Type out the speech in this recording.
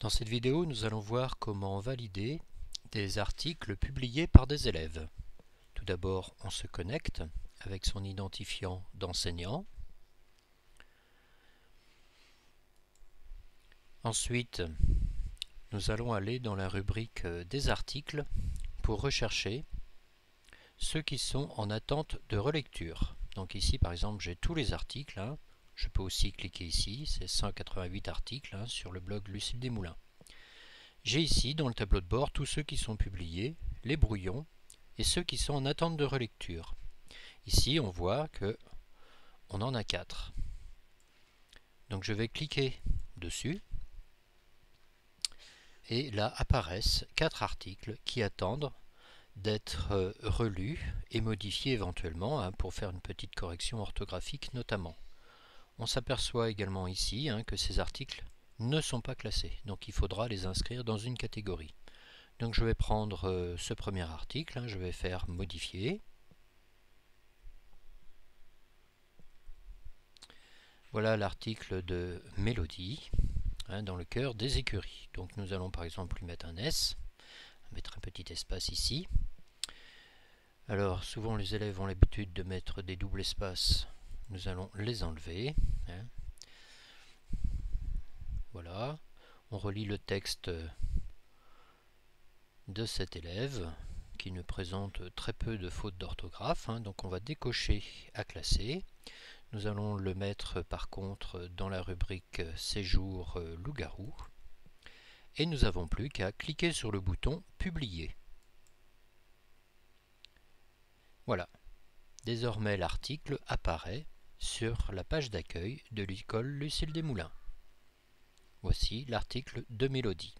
Dans cette vidéo, nous allons voir comment valider des articles publiés par des élèves. Tout d'abord, on se connecte avec son identifiant d'enseignant. Ensuite, nous allons aller dans la rubrique des articles pour rechercher ceux qui sont en attente de relecture. Donc ici, par exemple, j'ai tous les articles. Hein. Je peux aussi cliquer ici, c'est 188 articles hein, sur le blog Lucille Desmoulins. J'ai ici dans le tableau de bord tous ceux qui sont publiés, les brouillons et ceux qui sont en attente de relecture. Ici on voit que on en a 4. Donc je vais cliquer dessus et là apparaissent quatre articles qui attendent d'être euh, relus et modifiés éventuellement hein, pour faire une petite correction orthographique notamment. On s'aperçoit également ici hein, que ces articles ne sont pas classés, donc il faudra les inscrire dans une catégorie. Donc je vais prendre euh, ce premier article, hein, je vais faire modifier. Voilà l'article de Mélodie, hein, dans le cœur des écuries. Donc nous allons par exemple lui mettre un S, mettre un petit espace ici. Alors souvent les élèves ont l'habitude de mettre des doubles espaces nous allons les enlever. Hein. Voilà, on relit le texte de cet élève qui ne présente très peu de fautes d'orthographe, hein. donc on va décocher à classer. Nous allons le mettre par contre dans la rubrique séjour euh, loup-garou. Et nous n'avons plus qu'à cliquer sur le bouton publier. Voilà. Désormais l'article apparaît sur la page d'accueil de l'école Lucille Desmoulins. Voici l'article de Mélodie.